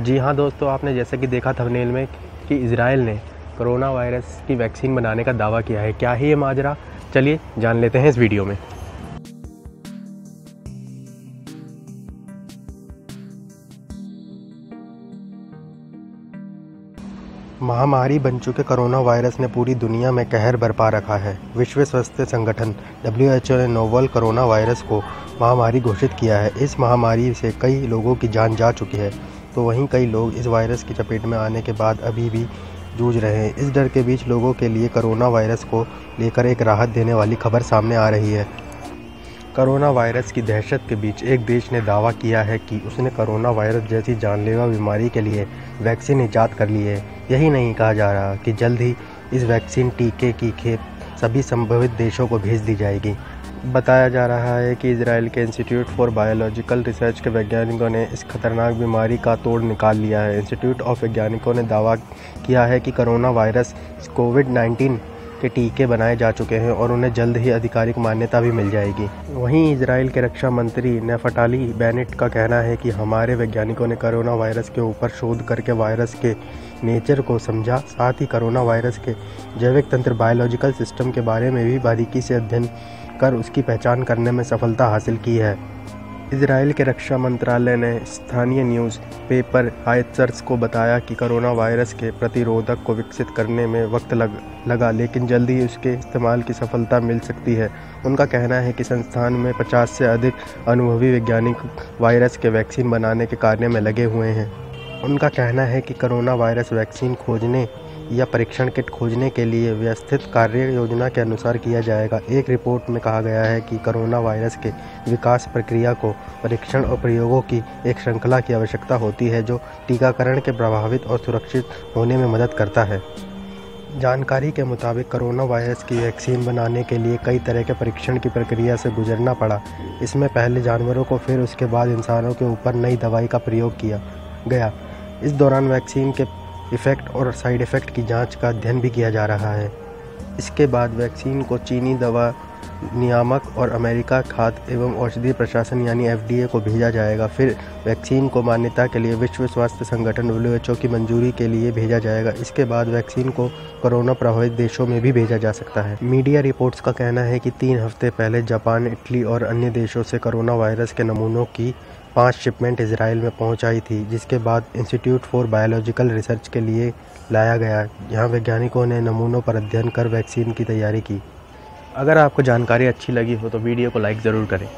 जी हाँ दोस्तों, आपने जैसा कि देखा थंबनेल में कि इसराइल ने कोरोना वायरस की वैक्सीन बनाने का दावा किया है। क्या है ये माजरा? चलिए जान लेते हैं इस वीडियो में। महामारी बन चुके कोरोना वायरस ने पूरी दुनिया में कहर बरपा रखा है। विश्व स्वास्थ्य संगठन डब्ल्यू ने नोवल कोरोना वायरस को महामारी घोषित किया है। इस महामारी से कई लोगों की जान जा चुकी है। तो वहीं कई लोग इस वायरस की चपेट में आने के बाद अभी भी जूझ रहे हैं। इस डर के बीच लोगों के लिए कोरोना वायरस को लेकर एक राहत देने वाली खबर सामने आ रही है। कोरोना वायरस की दहशत के बीच एक देश ने दावा किया है कि उसने कोरोना वायरस जैसी जानलेवा बीमारी के लिए वैक्सीन ईजाद कर ली है। यही नहीं कहा जा रहा कि जल्द ही इस वैक्सीन टीके की खेप सभी संभावित देशों को भेज दी जाएगी। बताया जा रहा है कि इसराइल के इंस्टीट्यूट फॉर बायोलॉजिकल रिसर्च के वैज्ञानिकों ने इस खतरनाक बीमारी का तोड़ निकाल लिया है। इंस्टीट्यूट ऑफ़ वैज्ञानिकों ने दावा किया है कि कोरोना वायरस, कोविड 19 के टीके बनाए जा चुके हैं और उन्हें जल्द ही आधिकारिक मान्यता भी मिल जाएगी। वहीं इसराइल के रक्षा मंत्री नेफटाली बेनेट का कहना है कि हमारे वैज्ञानिकों ने कोरोना वायरस के ऊपर शोध करके वायरस के नेचर को समझा। साथ ही कोरोना वायरस के जैविक तंत्र बायोलॉजिकल सिस्टम के बारे में भी बारीकी से अध्ययन कर उसकी पहचान करने में सफलता हासिल की है। इसराइल के रक्षा मंत्रालय ने स्थानीय न्यूज़ पेपर हाइट्सर्स को बताया कि कोरोना वायरस के प्रतिरोधक को विकसित करने में वक्त लग, लगा, लेकिन जल्द ही उसके इस्तेमाल की सफलता मिल सकती है। उनका कहना है कि संस्थान में 50 से अधिक अनुभवी वैज्ञानिक वायरस के वैक्सीन बनाने के कार्य में लगे हुए हैं। उनका कहना है कि कोरोना वायरस वैक्सीन खोजने या परीक्षण किट खोजने के लिए व्यवस्थित कार्य योजना के अनुसार किया जाएगा। एक रिपोर्ट में कहा गया है कि कोरोना वायरस के विकास प्रक्रिया को परीक्षण और प्रयोगों की एक श्रृंखला की आवश्यकता होती है, जो टीकाकरण के प्रभावित और सुरक्षित होने में मदद करता है। जानकारी के मुताबिक कोरोना वायरस की वैक्सीन बनाने के लिए कई तरह के परीक्षण की प्रक्रिया से गुजरना पड़ा। इसमें पहले जानवरों को, फिर उसके बाद इंसानों के ऊपर नई दवाई का प्रयोग किया गया। इस दौरान वैक्सीन के इफ़ेक्ट और साइड इफ़ेक्ट की जाँच का अध्ययन भी किया जा रहा है। इसके बाद वैक्सीन को चीनी दवा, नियामक और अमेरिका खाद्य एवं औषधि प्रशासन यानी एफडीए को भेजा जाएगा। फिर वैक्सीन को मान्यता के लिए विश्व स्वास्थ्य संगठन डब्ल्यूएचओ की मंजूरी के लिए भेजा जाएगा। इसके बाद वैक्सीन को कोरोना प्रभावित देशों में भी भेजा जा सकता है। मीडिया रिपोर्ट्स का कहना है कि तीन हफ़्ते पहले जापान, इटली और अन्य देशों से कोरोना वायरस के नमूनों की पाँच शिपमेंट इसराइल में पहुंचाई थी, जिसके बाद इंस्टीट्यूट फॉर बायोलॉजिकल रिसर्च के लिए लाया गया। जहाँ वैज्ञानिकों ने नमूनों पर अध्ययन कर वैक्सीन की तैयारी की। अगर आपको जानकारी अच्छी लगी हो तो वीडियो को लाइक ज़रूर करें।